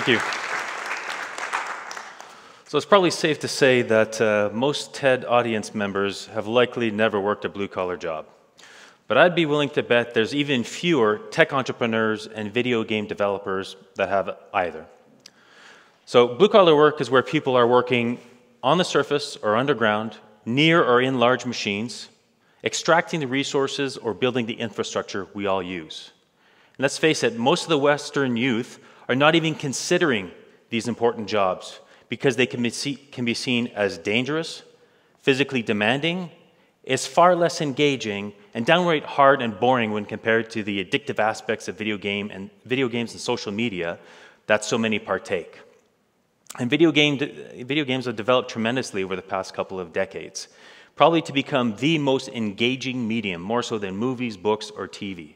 Thank you. So it's probably safe to say that uh, most TED audience members have likely never worked a blue collar job. But I'd be willing to bet there's even fewer tech entrepreneurs and video game developers that have either. So, blue collar work is where people are working on the surface or underground, near or in large machines, extracting the resources or building the infrastructure we all use. And let's face it, most of the Western youth are not even considering these important jobs because they can be, see, can be seen as dangerous, physically demanding, is far less engaging, and downright hard and boring when compared to the addictive aspects of video, game and, video games and social media that so many partake. And video, game, video games have developed tremendously over the past couple of decades, probably to become the most engaging medium, more so than movies, books, or TV.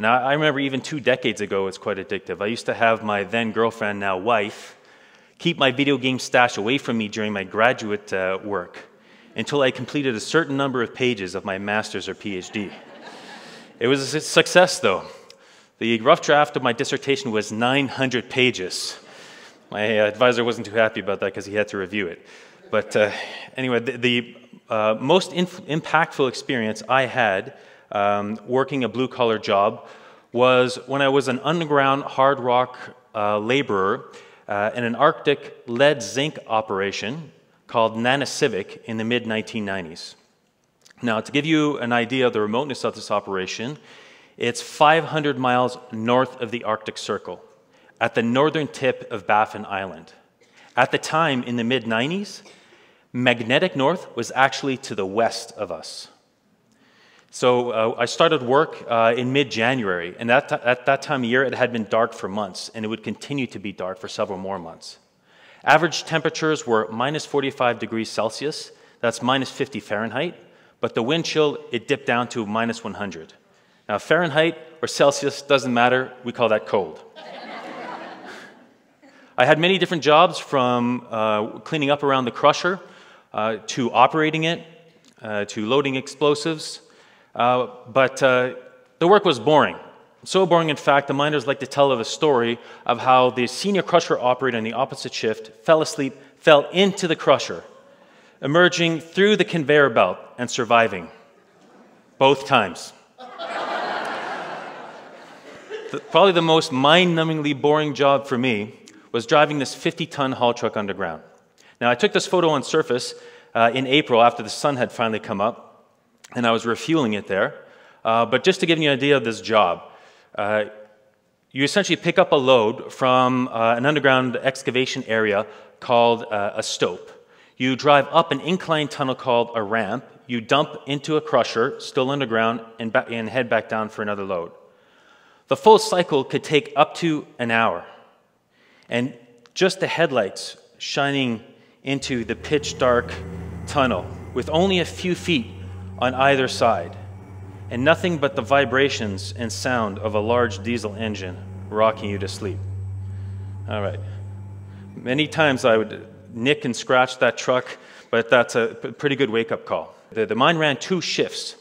Now, I remember even two decades ago, it's quite addictive. I used to have my then girlfriend, now wife, keep my video game stash away from me during my graduate uh, work until I completed a certain number of pages of my master's or PhD. it was a success, though. The rough draft of my dissertation was 900 pages. My advisor wasn't too happy about that because he had to review it. But uh, anyway, the, the uh, most impactful experience I had um, working a blue collar job was when I was an underground hard rock uh, laborer uh, in an Arctic lead zinc operation called Nanisivik in the mid 1990s. Now, to give you an idea of the remoteness of this operation, it's 500 miles north of the Arctic Circle, at the northern tip of Baffin Island. At the time, in the mid 90s, magnetic north was actually to the west of us. So uh, I started work uh, in mid-January, and at, at that time of year, it had been dark for months, and it would continue to be dark for several more months. Average temperatures were minus 45 degrees Celsius, that's minus 50 Fahrenheit, but the wind chill, it dipped down to minus 100. Now, Fahrenheit or Celsius doesn't matter, we call that cold. I had many different jobs from uh, cleaning up around the crusher uh, to operating it, uh, to loading explosives, uh, but uh, the work was boring. So boring, in fact, the miners like to tell of a story of how the senior crusher operator in the opposite shift fell asleep, fell into the crusher, emerging through the conveyor belt and surviving. Both times. the, probably the most mind numbingly boring job for me was driving this 50 ton haul truck underground. Now, I took this photo on surface uh, in April after the sun had finally come up and I was refueling it there. Uh, but just to give you an idea of this job, uh, you essentially pick up a load from uh, an underground excavation area called uh, a stope. You drive up an inclined tunnel called a ramp. You dump into a crusher, still underground, and, and head back down for another load. The full cycle could take up to an hour. And just the headlights shining into the pitch dark tunnel with only a few feet on either side, and nothing but the vibrations and sound of a large diesel engine rocking you to sleep. All right. Many times I would nick and scratch that truck, but that's a pretty good wake up call. The, the mine ran two shifts.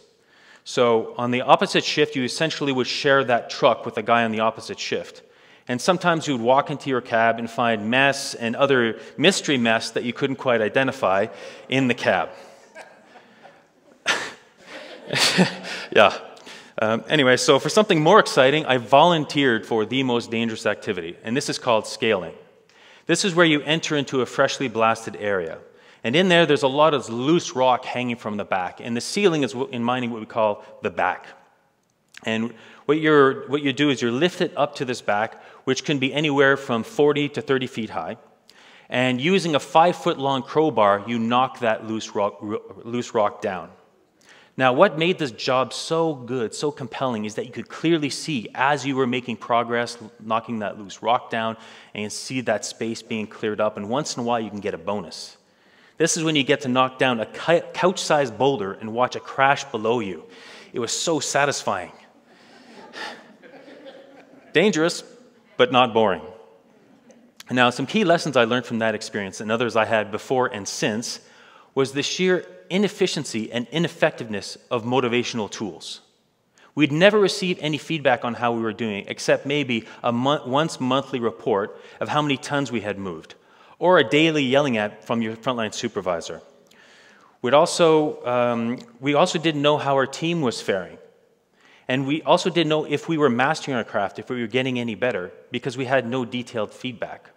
So on the opposite shift, you essentially would share that truck with a guy on the opposite shift. And sometimes you would walk into your cab and find mess and other mystery mess that you couldn't quite identify in the cab. yeah. Um, anyway, so for something more exciting, I volunteered for the most dangerous activity, and this is called scaling. This is where you enter into a freshly blasted area. And in there, there's a lot of loose rock hanging from the back. And the ceiling is, in mining, what we call the back. And what, you're, what you do is you're lifted up to this back, which can be anywhere from 40 to 30 feet high. And using a five foot long crowbar, you knock that loose rock, loose rock down. Now, what made this job so good, so compelling, is that you could clearly see as you were making progress, knocking that loose rock down, and see that space being cleared up, and once in a while you can get a bonus. This is when you get to knock down a couch sized boulder and watch it crash below you. It was so satisfying. Dangerous, but not boring. Now, some key lessons I learned from that experience and others I had before and since was the sheer inefficiency and ineffectiveness of motivational tools. We'd never receive any feedback on how we were doing, except maybe a once monthly report of how many tons we had moved, or a daily yelling at from your frontline supervisor. We'd also, um, we also didn't know how our team was faring. And we also didn't know if we were mastering our craft, if we were getting any better, because we had no detailed feedback.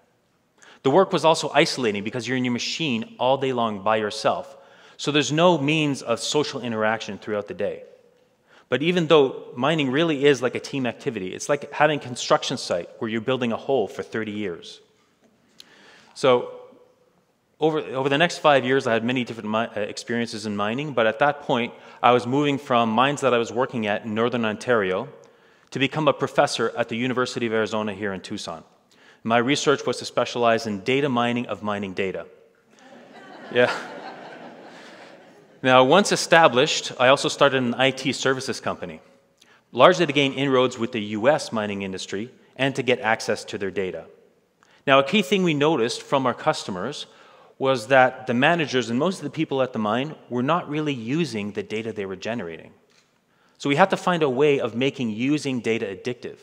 The work was also isolating because you're in your machine all day long by yourself. So there's no means of social interaction throughout the day. But even though mining really is like a team activity, it's like having a construction site where you're building a hole for 30 years. So over, over the next five years, I had many different uh, experiences in mining, but at that point, I was moving from mines that I was working at in Northern Ontario to become a professor at the University of Arizona here in Tucson. My research was to specialize in data mining of mining data. yeah. Now, once established, I also started an IT services company, largely to gain inroads with the US mining industry and to get access to their data. Now, a key thing we noticed from our customers was that the managers and most of the people at the mine were not really using the data they were generating. So we had to find a way of making using data addictive.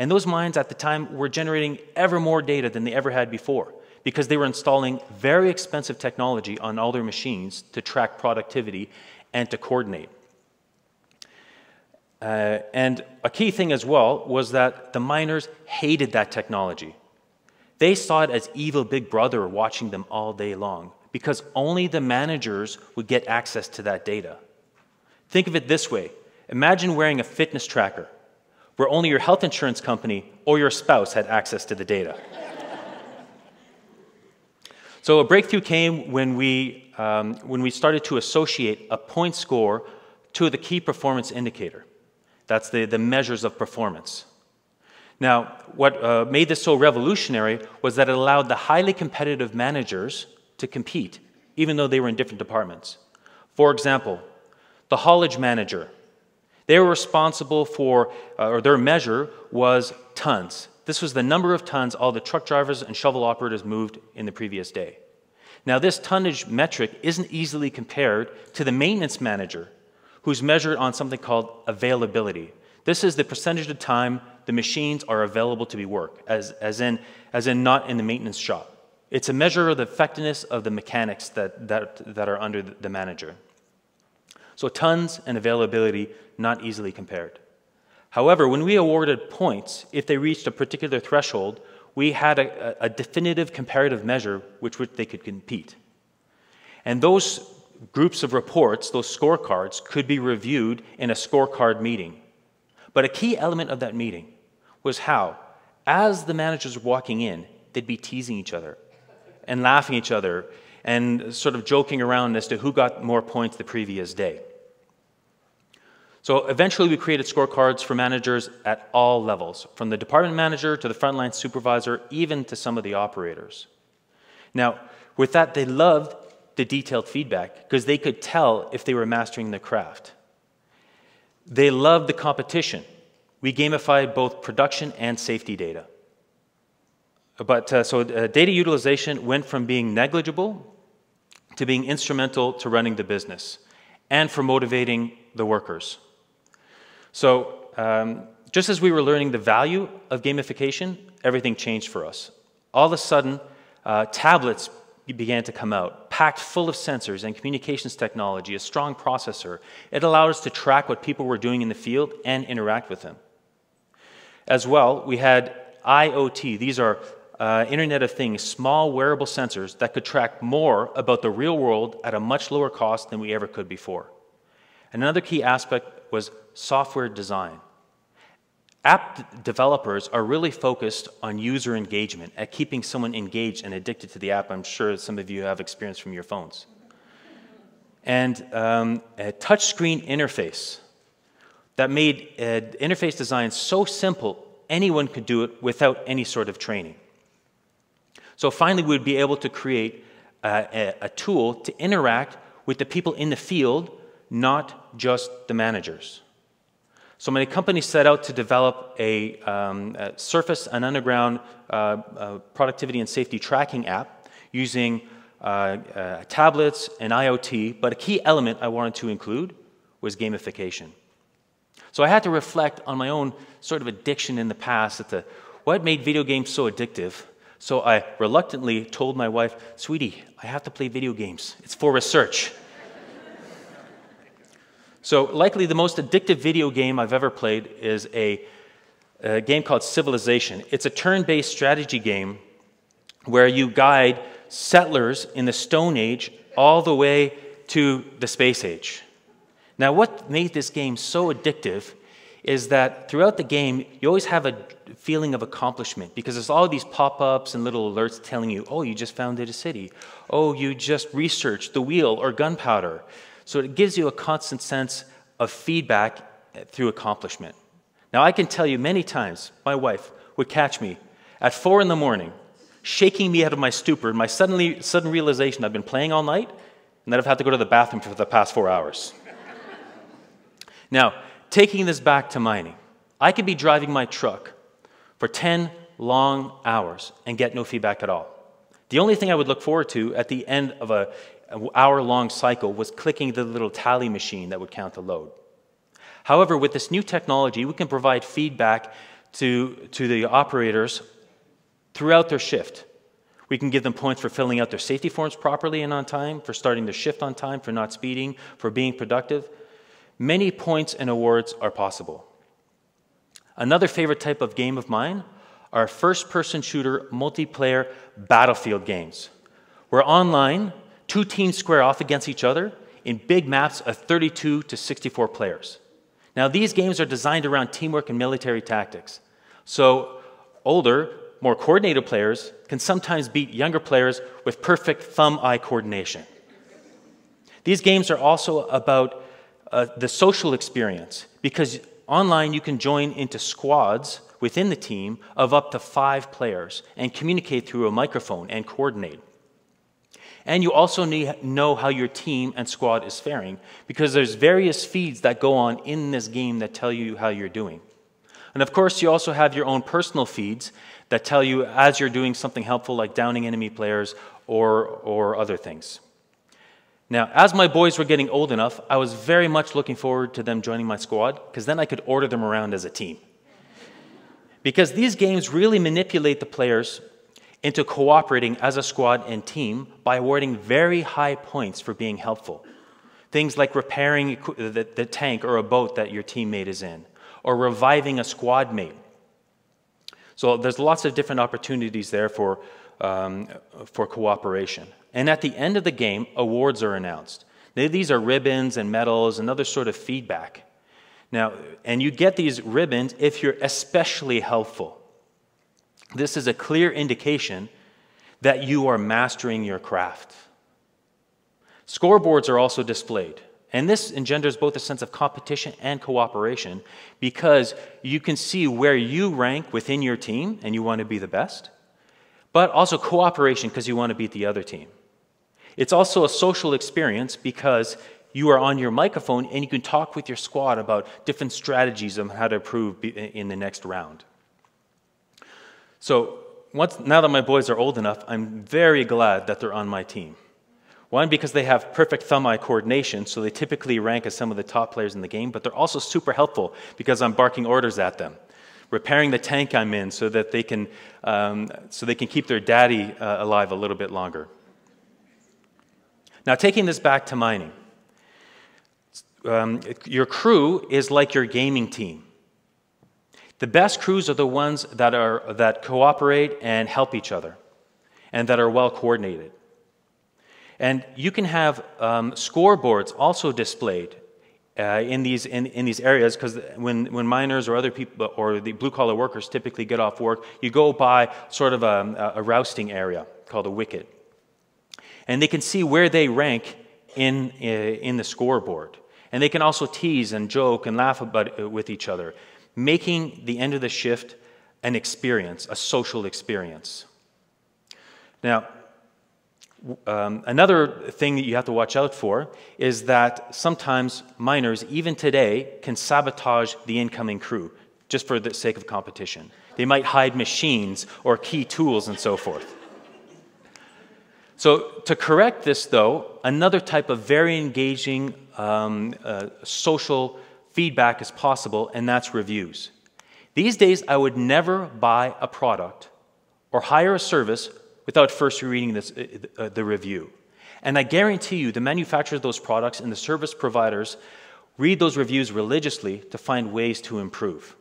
And those mines at the time were generating ever more data than they ever had before because they were installing very expensive technology on all their machines to track productivity and to coordinate. Uh, and a key thing as well was that the miners hated that technology. They saw it as evil big brother watching them all day long because only the managers would get access to that data. Think of it this way imagine wearing a fitness tracker where only your health insurance company or your spouse had access to the data. So a breakthrough came when we, um, when we started to associate a point score to the key performance indicator. That's the, the measures of performance. Now, what uh, made this so revolutionary was that it allowed the highly competitive managers to compete, even though they were in different departments. For example, the haulage manager, they were responsible for, uh, or their measure was tons. This was the number of tons all the truck drivers and shovel operators moved in the previous day. Now, this tonnage metric isn't easily compared to the maintenance manager, who's measured on something called availability. This is the percentage of time the machines are available to be worked, as, as, in, as in not in the maintenance shop. It's a measure of the effectiveness of the mechanics that, that, that are under the manager. So, tons and availability not easily compared. However, when we awarded points, if they reached a particular threshold, we had a, a definitive comparative measure which, which they could compete. And those groups of reports, those scorecards, could be reviewed in a scorecard meeting. But a key element of that meeting was how, as the managers were walking in, they'd be teasing each other and laughing at each other and sort of joking around as to who got more points the previous day. So eventually, we created scorecards for managers at all levels, from the department manager to the frontline supervisor, even to some of the operators. Now, with that, they loved the detailed feedback because they could tell if they were mastering the craft. They loved the competition. We gamified both production and safety data. But uh, so uh, data utilization went from being negligible to being instrumental to running the business and for motivating the workers. So, um, just as we were learning the value of gamification, everything changed for us. All of a sudden, uh, tablets began to come out, packed full of sensors and communications technology, a strong processor. It allowed us to track what people were doing in the field and interact with them. As well, we had IoT. These are uh, Internet of Things, small wearable sensors that could track more about the real world at a much lower cost than we ever could before. Another key aspect was software design. App developers are really focused on user engagement, at keeping someone engaged and addicted to the app. I'm sure some of you have experience from your phones. And um, a touchscreen interface that made uh, interface design so simple, anyone could do it without any sort of training. So finally, we would be able to create uh, a, a tool to interact with the people in the field, not just the managers. So many companies set out to develop a, um, a surface and underground uh, uh, productivity and safety tracking app using uh, uh tablets and IoT, but a key element I wanted to include was gamification. So I had to reflect on my own sort of addiction in the past at the what made video games so addictive. So I reluctantly told my wife, Sweetie, I have to play video games. It's for research. So, likely the most addictive video game I've ever played is a, a game called Civilization. It's a turn based strategy game where you guide settlers in the Stone Age all the way to the space age. Now, what made this game so addictive is that throughout the game, you always have a feeling of accomplishment because there's all these pop ups and little alerts telling you, oh, you just founded a city. Oh, you just researched the wheel or gunpowder. So it gives you a constant sense of feedback through accomplishment. Now, I can tell you many times, my wife would catch me at four in the morning, shaking me out of my stupor, my suddenly, sudden realization I've been playing all night and that I've had to go to the bathroom for the past four hours. now, taking this back to mining, I could be driving my truck for 10 long hours and get no feedback at all. The only thing I would look forward to at the end of a hour long cycle was clicking the little tally machine that would count the load. However, with this new technology, we can provide feedback to, to the operators throughout their shift. We can give them points for filling out their safety forms properly and on time, for starting their shift on time, for not speeding, for being productive. Many points and awards are possible. Another favorite type of game of mine are first person shooter multiplayer battlefield games, where online, two teams square off against each other in big maps of 32 to 64 players. Now, these games are designed around teamwork and military tactics. So, older, more coordinated players can sometimes beat younger players with perfect thumb eye coordination. These games are also about uh, the social experience because online you can join into squads within the team of up to five players and communicate through a microphone and coordinate. And you also need to know how your team and squad is faring because there's various feeds that go on in this game that tell you how you're doing. And of course, you also have your own personal feeds that tell you as you're doing something helpful like downing enemy players or, or other things. Now, as my boys were getting old enough, I was very much looking forward to them joining my squad because then I could order them around as a team. Because these games really manipulate the players into cooperating as a squad and team by awarding very high points for being helpful. Things like repairing the, tank or a boat that your teammate is in, or reviving a squad mate. So there's lots of different opportunities there for, um, for cooperation. And at the end of the game, awards are announced. Now, these are ribbons and medals and other sort of feedback. Now, and you get these ribbons if you're especially helpful. This is a clear indication that you are mastering your craft. Scoreboards are also displayed. And this engenders both a sense of competition and cooperation because you can see where you rank within your team and you want to be the best, but also cooperation because you want to beat the other team. It's also a social experience because you are on your microphone and you can talk with your squad about different strategies on how to improve in the next round. So, once, now that my boys are old enough, I'm very glad that they're on my team. One, because they have perfect thumb eye coordination, so they typically rank as some of the top players in the game, but they're also super helpful because I'm barking orders at them, repairing the tank I'm in so that they can, um, so they can keep their daddy uh, alive a little bit longer. Now, taking this back to mining, um, your crew is like your gaming team. The best crews are the ones that, are, that cooperate and help each other and that are well coordinated. And you can have um, scoreboards also displayed uh, in, these, in, in these areas because when, when miners or other people or the blue collar workers typically get off work, you go by sort of a, a rousting area called a wicket and they can see where they rank in, uh, in the scoreboard. And they can also tease and joke and laugh about it with each other, making the end of the shift an experience, a social experience. Now, um, another thing that you have to watch out for is that sometimes miners, even today, can sabotage the incoming crew just for the sake of competition. They might hide machines or key tools and so forth. So, to correct this, though, another type of very engaging um, uh, social feedback as possible, and that's reviews. These days, I would never buy a product or hire a service without first reading this, uh, the review. And I guarantee you, the manufacturers of those products and the service providers read those reviews religiously to find ways to improve.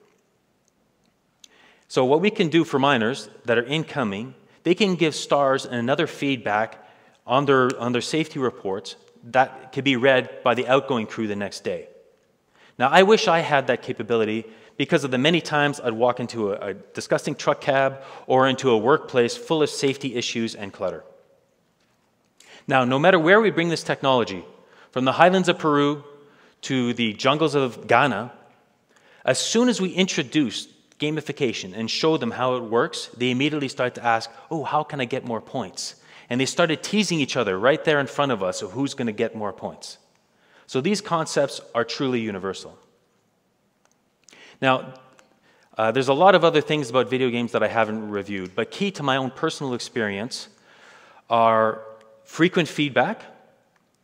So, what we can do for miners that are incoming, they can give stars and another feedback on their, on their safety reports that could be read by the outgoing crew the next day. Now, I wish I had that capability because of the many times I'd walk into a, a disgusting truck cab or into a workplace full of safety issues and clutter. Now, no matter where we bring this technology, from the highlands of Peru to the jungles of Ghana, as soon as we introduce gamification and show them how it works, they immediately start to ask, Oh, how can I get more points? And they started teasing each other right there in front of us of who's going to get more points. So these concepts are truly universal. Now, uh, there's a lot of other things about video games that I haven't reviewed, but key to my own personal experience are frequent feedback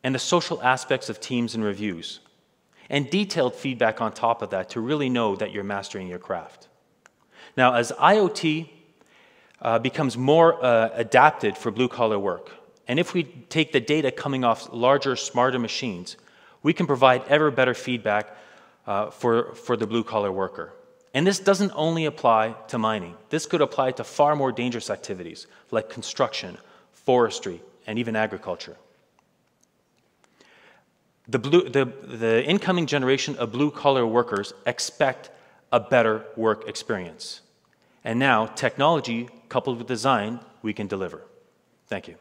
and the social aspects of teams and reviews, and detailed feedback on top of that to really know that you're mastering your craft. Now, as IoT uh, becomes more uh, adapted for blue collar work, and if we take the data coming off larger, smarter machines, we can provide ever better feedback uh, for, for the blue collar worker. And this doesn't only apply to mining, this could apply to far more dangerous activities like construction, forestry, and even agriculture. The, blue, the, the incoming generation of blue collar workers expect a better work experience. And now, technology coupled with design, we can deliver. Thank you.